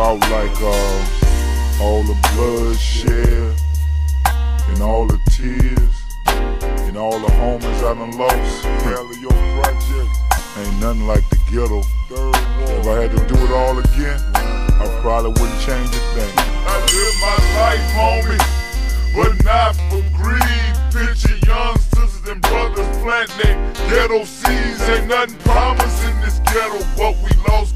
throughout like uh, all the bloodshed and all the tears and all the homies I done lost. Your project. Ain't nothing like the ghetto. If I had to do it all again, I probably wouldn't change a thing. I live my life, homie, but not for greed. Picture young sisters and brothers planting ghetto seeds. Ain't nothing promising in this ghetto, but we lost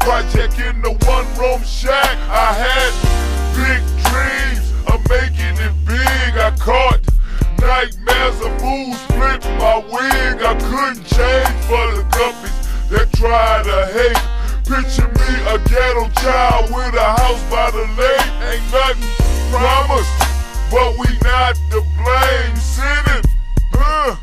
project in the one room shack. I had big dreams of making it big. I caught nightmares of fools split my wig. I couldn't change for the guppies that try to hate. Picture me a ghetto child with a house by the lake. Ain't nothing promised, but we not to blame. Sinning uh,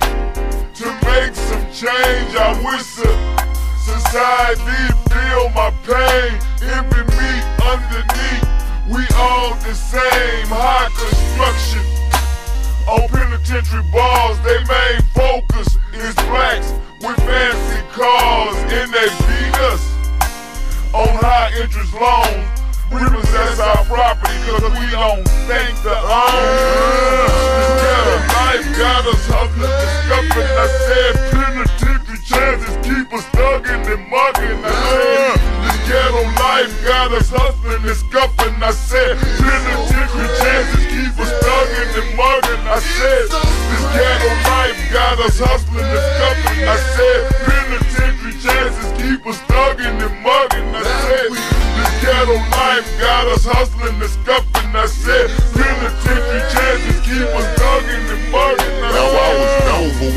to make some change. I wish the society feel my pain. Envy me underneath. We all the same. High construction. On penitentiary bars, they main focus is blacks with fancy cars, and they beat us on high interest loans. We possess our property cause we don't think to own. Ghetto life got us and scuffing. I said us hustling and. I said penitentiary chances keep us thugging and mugging. I said this ghetto life got us hustling and. I said penitentiary chances keep us thugging and mugging. I said this ghetto life got us hustling and. I said penitentiary chances keep us thugging and mugging. Now I was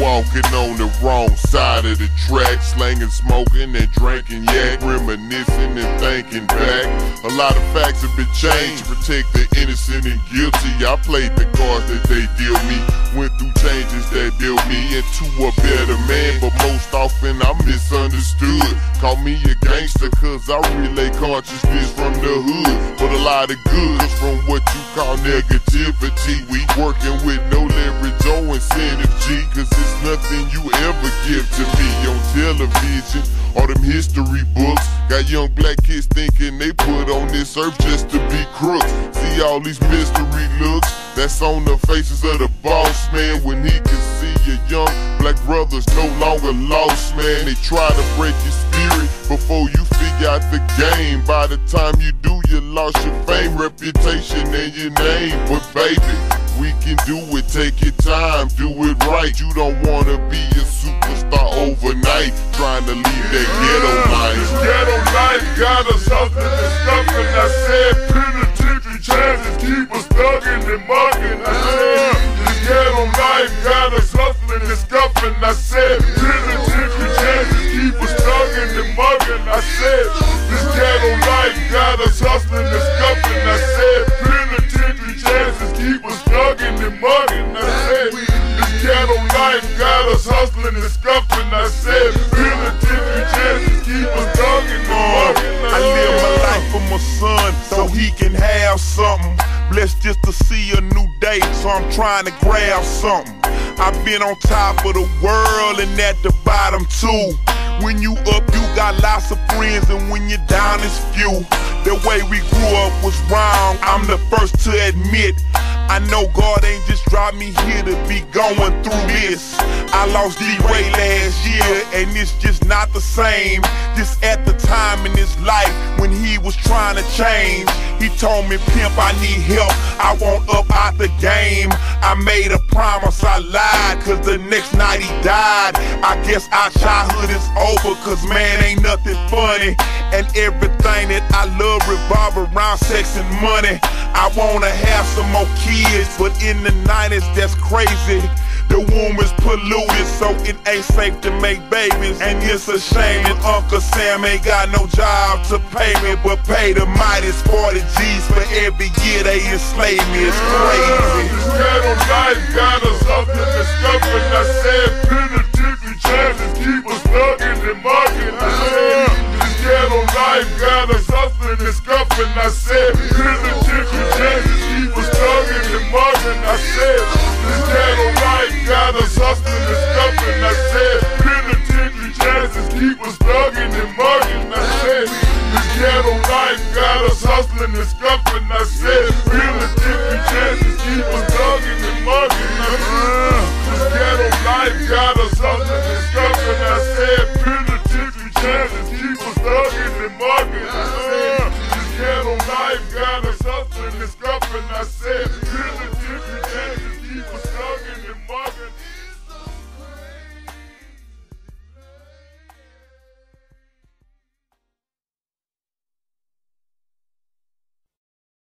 walking on the wrong side of the track, slanging, smoking, and drinking yak, reminiscing and thinking back. A lot of facts have been changed to protect the innocent and guilty. I played the cards that they dealt me, went through changes that built me into a better man, but most often I'm misunderstood. Call me a gangster cause I relay consciousness from the hood, a lot of goods from what you call negativity. We working with no leverage or incentive, G, cause it's nothing you ever give to me on television or them history books. Got young black kids thinking they put on this earth just to be crooks. See all these mystery looks that's on the faces of the boss man when he can see your young black brothers no longer lost, man. They try to break your spirit before you figure out the game. By the time you do, you lost your fame, reputation, and your name. But baby, we can do it. Take your time, do it right. You don't wanna be a superstar overnight, trying to leave that ghetto life. ghetto life got Said this ghetto life got us hustling and scuffing. I said penitentiary chances keep us and mugging. I live my life for my son so he can have something. Blessed just to see a new day, so I'm trying to grab something. I've been on top of the world and at the bottom too. When you up, you got lots of friends, and when you're down, it's few. The way we grew up was wrong, I'm the first to admit. I know God ain't just dropped me here to be going through this. I lost D-Ray last year, and it's just not the same. Just at the time in his life when he was trying to change. He told me, Pimp, I need help. I want up out the game. I made a promise, I lied, cause the next night he died. I guess our childhood is over, cause man, ain't nothing funny. And everything that I love revolve around sex and money. I wanna have some more kids, but in the 90s, that's crazy. The womb is polluted, so it ain't safe to make babies. And it's a shame that Uncle Sam ain't got no job to pay me, but pay the mightiest 40 G's for every year they enslave me. It's crazy. This ghetto life got us hustling and scuffing. ghetto life got us hustling and scuffling. I said, real and different chances keep us thugging and mugging. Uh, this ghetto life got us hustling and scuffling. I said,